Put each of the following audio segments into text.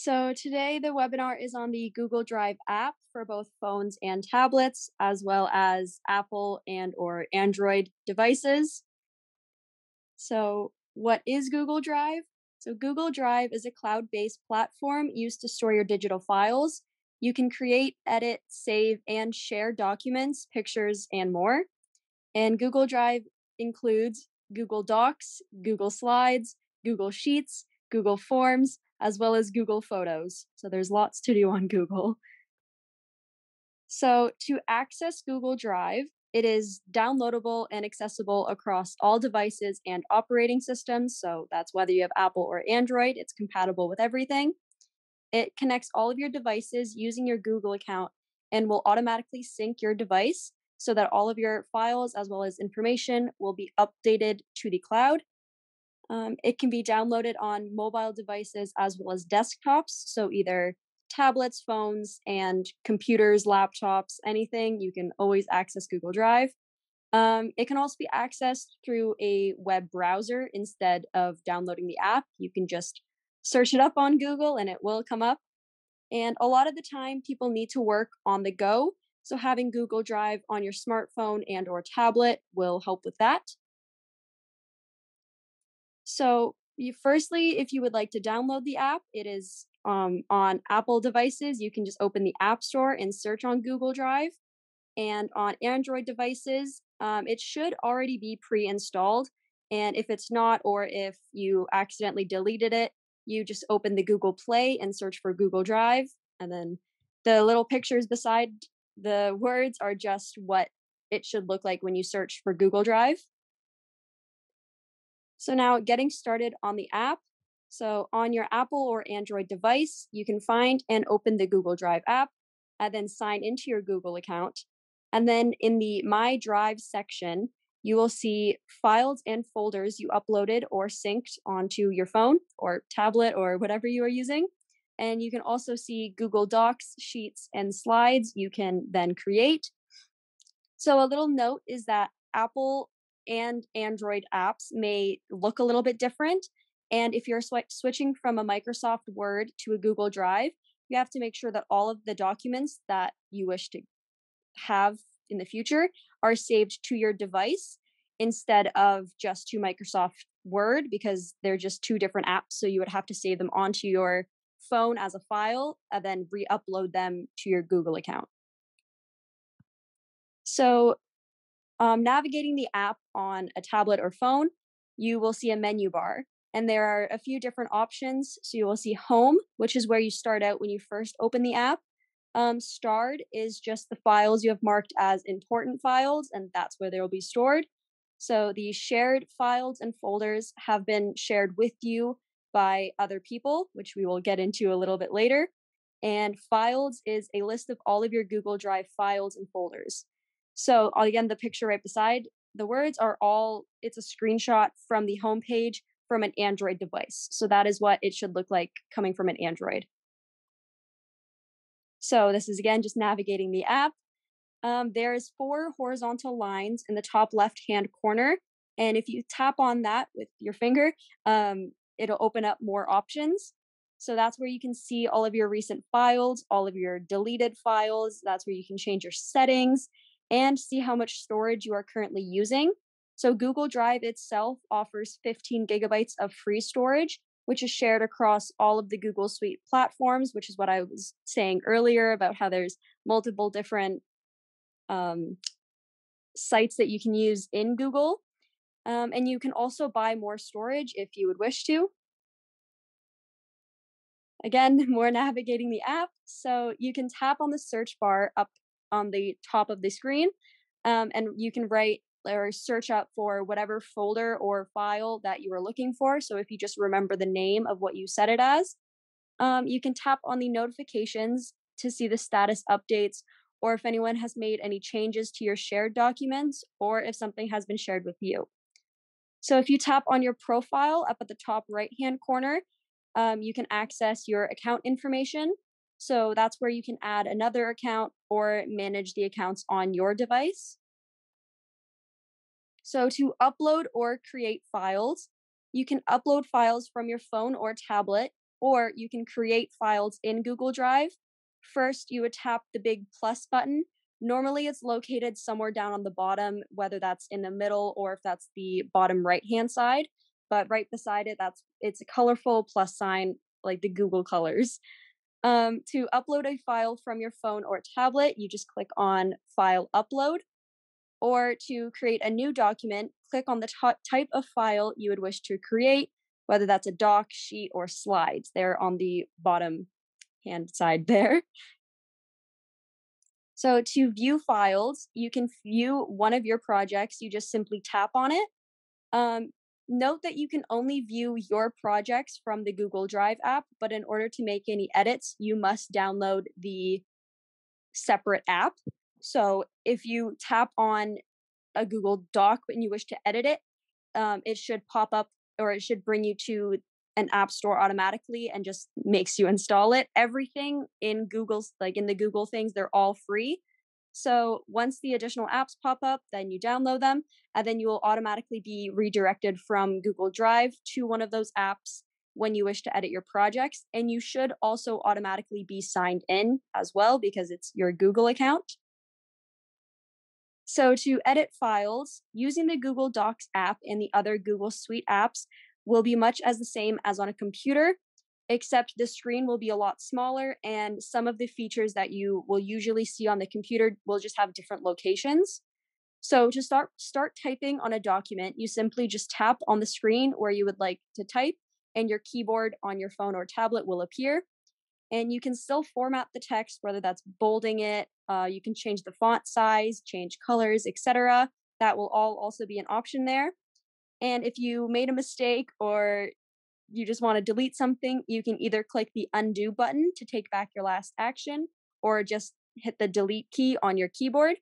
So today the webinar is on the Google Drive app for both phones and tablets, as well as Apple and or Android devices. So what is Google Drive? So Google Drive is a cloud-based platform used to store your digital files. You can create, edit, save, and share documents, pictures, and more. And Google Drive includes Google Docs, Google Slides, Google Sheets, Google Forms, as well as Google Photos. So there's lots to do on Google. So to access Google Drive, it is downloadable and accessible across all devices and operating systems. So that's whether you have Apple or Android, it's compatible with everything. It connects all of your devices using your Google account and will automatically sync your device so that all of your files as well as information will be updated to the cloud um, it can be downloaded on mobile devices as well as desktops. So either tablets, phones, and computers, laptops, anything, you can always access Google Drive. Um, it can also be accessed through a web browser instead of downloading the app. You can just search it up on Google and it will come up. And a lot of the time, people need to work on the go. So having Google Drive on your smartphone and or tablet will help with that. So, you, firstly, if you would like to download the app, it is um, on Apple devices. You can just open the App Store and search on Google Drive. And on Android devices, um, it should already be pre installed. And if it's not, or if you accidentally deleted it, you just open the Google Play and search for Google Drive. And then the little pictures beside the words are just what it should look like when you search for Google Drive. So now getting started on the app. So on your Apple or Android device, you can find and open the Google Drive app and then sign into your Google account. And then in the My Drive section, you will see files and folders you uploaded or synced onto your phone or tablet or whatever you are using. And you can also see Google Docs, Sheets, and slides you can then create. So, a little note is that Apple and Android apps may look a little bit different. And if you're sw- switching from a Microsoft Word to a Google Drive, you have to make sure that all of the documents that you wish to have in the future are saved to your device instead of just to Microsoft Word because they're just two different apps. So you would have to save them onto your phone as a file and then re upload them to your Google account. So um, navigating the app on a tablet or phone, you will see a menu bar. And there are a few different options. So you will see Home, which is where you start out when you first open the app. Um, starred is just the files you have marked as important files, and that's where they will be stored. So the shared files and folders have been shared with you by other people, which we will get into a little bit later. And files is a list of all of your Google Drive files and folders. So again, the picture right beside the words are all, it's a screenshot from the homepage from an Android device. So that is what it should look like coming from an Android. So this is again just navigating the app. Um, there's four horizontal lines in the top left hand corner. And if you tap on that with your finger, um, it'll open up more options. So that's where you can see all of your recent files, all of your deleted files. That's where you can change your settings and see how much storage you are currently using. So, Google Drive itself offers 15 gigabytes of free storage, which is shared across all of the Google Suite platforms, which is what I was saying earlier about how there's multiple different um, sites that you can use in Google. Um, and you can also buy more storage if you would wish to. Again, more navigating the app. So you can tap on the search bar up on the top of the screen. Um, and you can write or search up for whatever folder or file that you are looking for. So if you just remember the name of what you set it as, um, you can tap on the notifications to see the status updates or if anyone has made any changes to your shared documents or if something has been shared with you. So if you tap on your profile up at the top right hand corner, um, you can access your account information so that's where you can add another account or manage the accounts on your device. So to upload or create files, you can upload files from your phone or tablet or you can create files in Google Drive. First, you would tap the big plus button. Normally, it's located somewhere down on the bottom, whether that's in the middle or if that's the bottom right hand side. But right beside it, that's it's a colorful plus sign, like the Google colors. Um, to upload a file from your phone or tablet, you just click on File Upload. Or to create a new document, click on the t- type of file you would wish to create, whether that's a doc, sheet, or slides. They're on the bottom hand side there. So to view files, you can view one of your projects. You just simply tap on it. Um, note that you can only view your projects from the Google Drive app, but in order to make any edits, you must download the separate app. So if you tap on a Google Doc and you wish to edit it, um, it should pop up or it should bring you to an app store automatically and just makes you install it. Everything in Google's, like in the Google things, they're all free. So once the additional apps pop up, then you download them, and then you will automatically be redirected from Google Drive to one of those apps when you wish to edit your projects. And you should also automatically be signed in as well because it's your Google account. So to edit files, using the Google Docs app and the other Google Suite apps will be much as the same as on a computer, except the screen will be a lot smaller and some of the features that you will usually see on the computer will just have different locations. So to start start typing on a document, you simply just tap on the screen where you would like to type and your keyboard on your phone or tablet will appear. And you can still format the text, whether that's bolding it, uh, you can change the font size, change colors, etc. That will all also be an option there. And if you made a mistake or you just want to delete something, you can either click the undo button to take back your last action or just hit the delete key on your keyboard.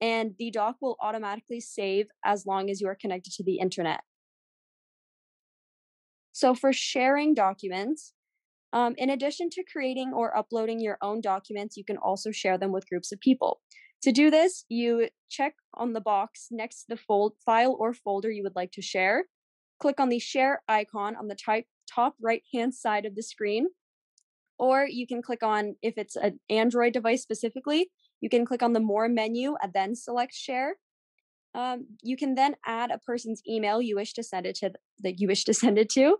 And the doc will automatically save as long as you are connected to the internet. So, for sharing documents, um, in addition to creating or uploading your own documents, you can also share them with groups of people. To do this, you check on the box next to the fold file or folder you would like to share. Click on the share icon on the type, top right hand side of the screen. Or you can click on, if it's an Android device specifically, you can click on the more menu and then select share. Um, you can then add a person's email you wish to send it to that you wish to send it to.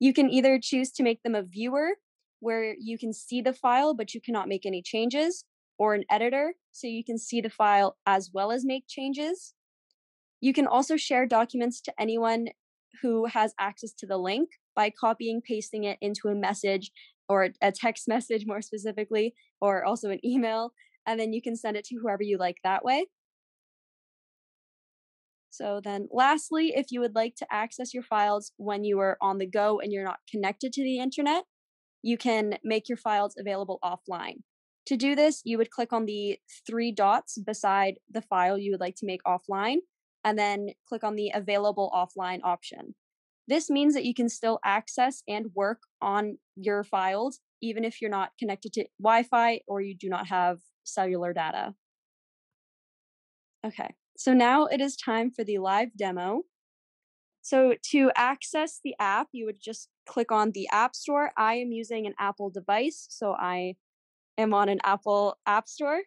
You can either choose to make them a viewer where you can see the file but you cannot make any changes, or an editor so you can see the file as well as make changes. You can also share documents to anyone who has access to the link by copying, pasting it into a message or a text message more specifically, or also an email, and then you can send it to whoever you like that way. So then lastly, if you would like to access your files when you are on the go and you're not connected to the internet, you can make your files available offline. To do this, you would click on the three dots beside the file you would like to make offline, and then click on the available offline option. This means that you can still access and work on your files even if you're not connected to Wi Fi or you do not have cellular data. Okay, so now it is time for the live demo. So to access the app, you would just click on the App Store. I am using an Apple device, so I am on an Apple App Store.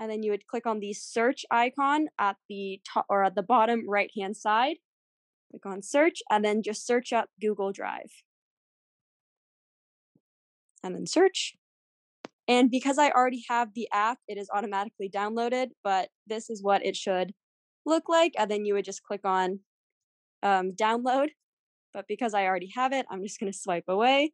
And then you would click on the search icon at the top or at the bottom right hand side. Click on search and then just search up Google Drive. And then search. And because I already have the app, it is automatically downloaded, but this is what it should look like. And then you would just click on um, download. But because I already have it, I'm just going to swipe away.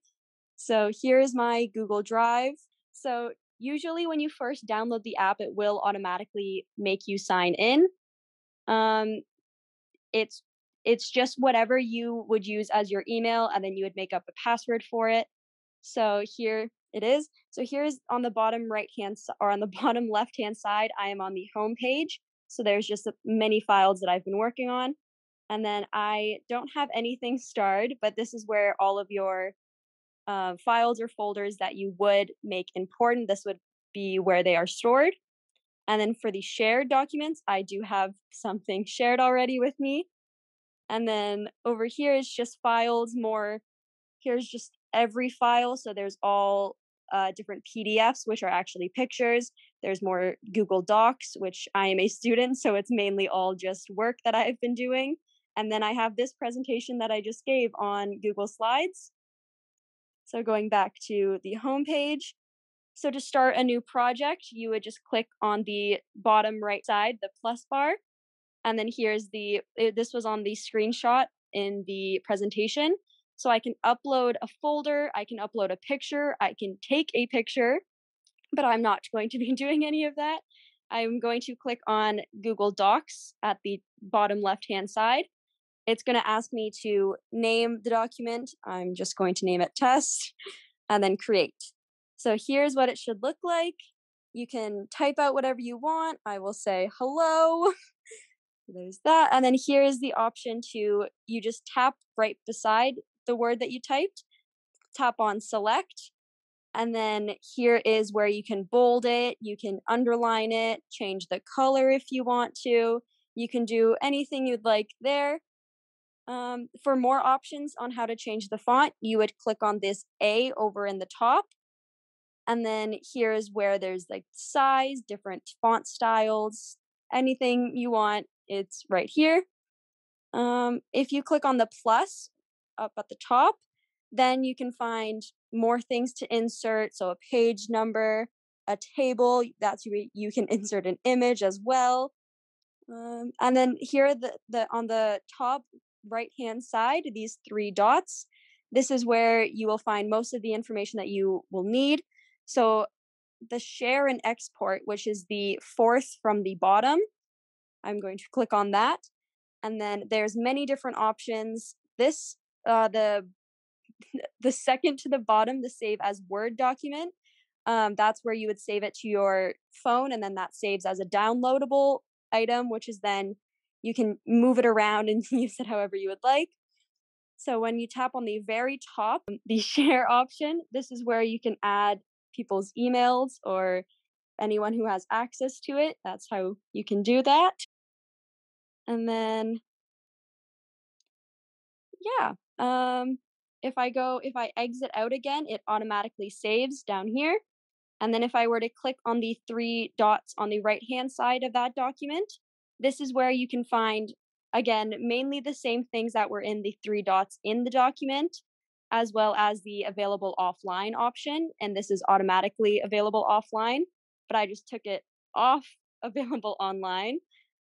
So here's my Google Drive. So usually when you first download the app, it will automatically make you sign in. Um, it's it's just whatever you would use as your email, and then you would make up a password for it. So here it is. So here's on the bottom right hand or on the bottom left hand side, I am on the home page. So there's just many files that I've been working on. And then I don't have anything starred, but this is where all of your uh, files or folders that you would make important. This would be where they are stored. And then for the shared documents, I do have something shared already with me. And then over here is just files more, here's just every file. So there's all uh, different PDFs, which are actually pictures. There's more Google Docs, which I am a student, so it's mainly all just work that I've been doing. And then I have this presentation that I just gave on Google Slides. So going back to the home page. So to start a new project, you would just click on the bottom right side, the plus bar. And then here's the, eh, this was on the screenshot in the presentation. So I can upload a folder, I can upload a picture, I can take a picture, but I'm not going to be doing any of that. I'm going to click on Google Docs at the bottom left hand side. It's going to ask me to name the document. I'm just going to name it test and then create. So here's what it should look like. You can type out whatever you want. I will say hello. There's that. And then here's the option to you just tap right beside the word that you typed, tap on select, and then here is where you can bold it, you can underline it, change the color if you want to. You can do anything you'd like there. Um, for more options on how to change the font, you would click on this A over in the top. And then here's where there's like size, different font styles, anything you want, it's right here. Um, if you click on the plus up at the top, then you can find more things to insert. So a page number, a table, that's where you can insert an image as well. Um, and then here the, the on the top right hand side, these three dots, this is where you will find most of the information that you will need. So the share and export, which is the fourth from the bottom, I'm going to click on that. And then there's many different options. This uh, the the second to the bottom, the save as Word document. Um, that's where you would save it to your phone, and then that saves as a downloadable item, which is then you can move it around and use it however you would like. So when you tap on the very top, the share option, this is where you can add people's emails or anyone who has access to it. That's how you can do that. And then, yeah, um, if I go, if I exit out again, it automatically saves down here. And then if I were to click on the three dots on the right hand side of that document, this is where you can find, again, mainly the same things that were in the three dots in the document, as well as the available offline option. And this is automatically available offline, but I just took it off available online.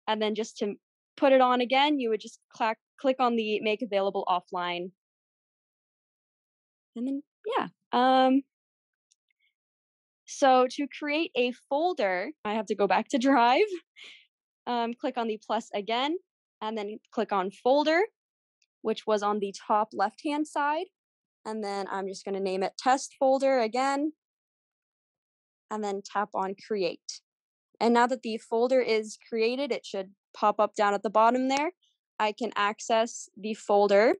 And then just to put it on again, you would just click click on the make available offline. And then yeah. Um so to create a folder, I have to go back to Drive. Um, click on the plus again, and then click on folder, which was on the top left hand side. And then I'm just going to name it test folder again, and then tap on create. And now that the folder is created, it should pop up down at the bottom there. I can access the folder.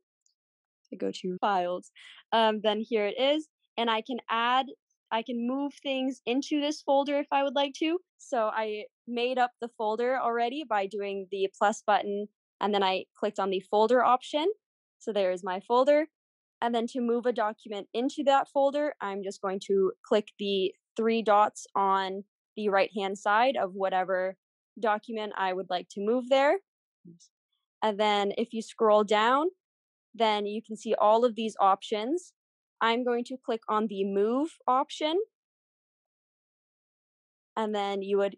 I go to files. Um, then here it is. And I can add, I can move things into this folder if I would like to. So I made up the folder already by doing the plus button and then I clicked on the folder option. So there's my folder. And then to move a document into that folder, I'm just going to click the three dots on the right hand side of whatever document I would like to move there. And then if you scroll down, then you can see all of these options. I'm going to click on the move option. And then you would,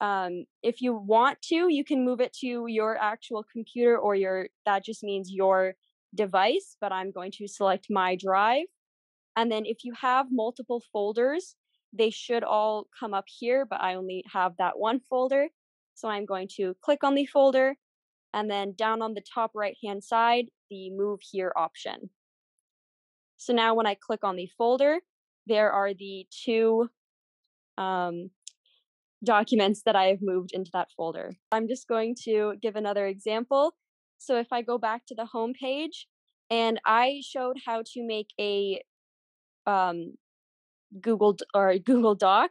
um, if you want to, you can move it to your actual computer or your, that just means your device, but I'm going to select my drive. And then if you have multiple folders, they should all come up here, but I only have that one folder. So I'm going to click on the folder and then down on the top right hand side, the move here option. So now when I click on the folder, there are the two um, documents that I have moved into that folder. I'm just going to give another example. So if I go back to the home page and I showed how to make a um, Google or Google Doc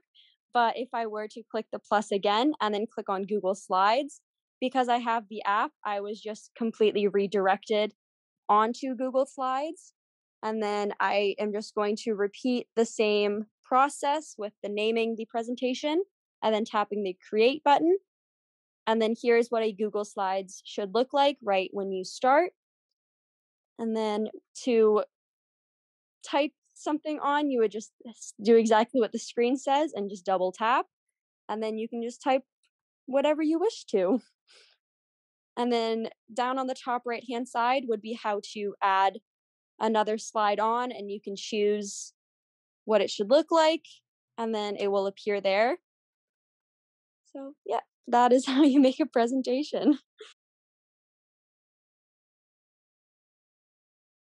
but if I were to click the plus again and then click on Google Slides, because I have the app, I was just completely redirected onto Google Slides. And then I am just going to repeat the same process with the naming the presentation and then tapping the create button. And then here's what a Google Slides should look like right when you start. And then to type something on, you would just do exactly what the screen says and just double tap. And then you can just type whatever you wish to. And then down on the top right hand side would be how to add another slide on, and you can choose what it should look like, and then it will appear there. So, yeah, that is how you make a presentation.